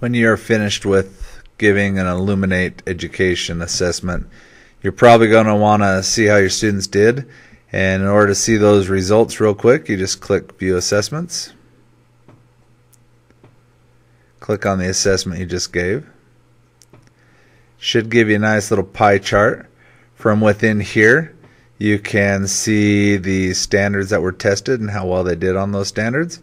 when you're finished with giving an Illuminate education assessment, you're probably going to want to see how your students did. And in order to see those results real quick, you just click View Assessments. Click on the assessment you just gave. Should give you a nice little pie chart. From within here, you can see the standards that were tested and how well they did on those standards.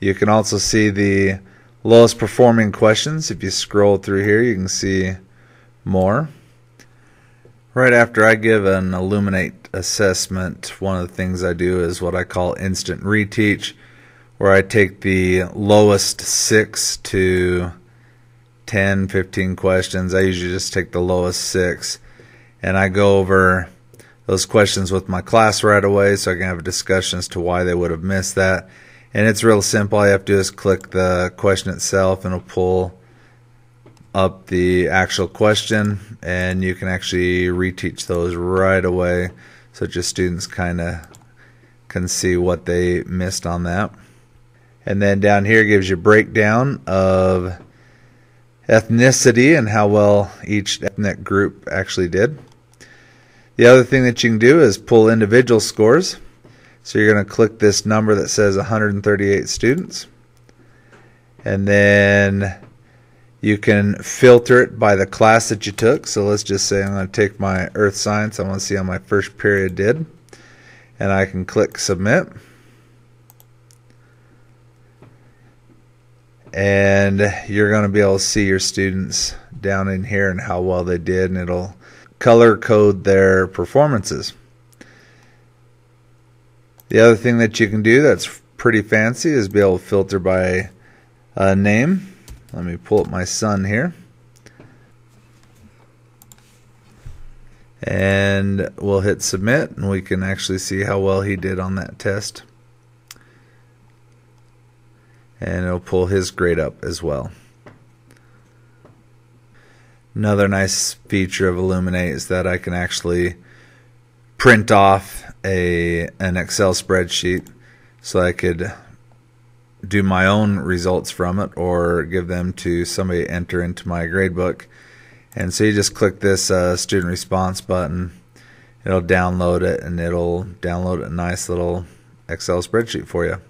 You can also see the lowest performing questions. If you scroll through here, you can see more. Right after I give an Illuminate assessment, one of the things I do is what I call instant reteach, where I take the lowest 6 to 10, 15 questions. I usually just take the lowest 6 and I go over those questions with my class right away so I can have a discussion as to why they would have missed that and it's real simple. All you have to do is click the question itself and it'll pull up the actual question and you can actually reteach those right away so just students kind of can see what they missed on that. And then down here gives you a breakdown of ethnicity and how well each ethnic group actually did. The other thing that you can do is pull individual scores. So you're going to click this number that says 138 students. And then you can filter it by the class that you took. So let's just say I'm going to take my earth science. I want to see how my first period did. And I can click submit. And you're going to be able to see your students down in here and how well they did. And it'll color code their performances. The other thing that you can do that's pretty fancy is be able to filter by uh, name. Let me pull up my son here. And we'll hit submit and we can actually see how well he did on that test. And it'll pull his grade up as well. Another nice feature of Illuminate is that I can actually print off a an Excel spreadsheet so I could do my own results from it or give them to somebody enter into my gradebook. And so you just click this uh, student response button, it'll download it and it'll download a nice little Excel spreadsheet for you.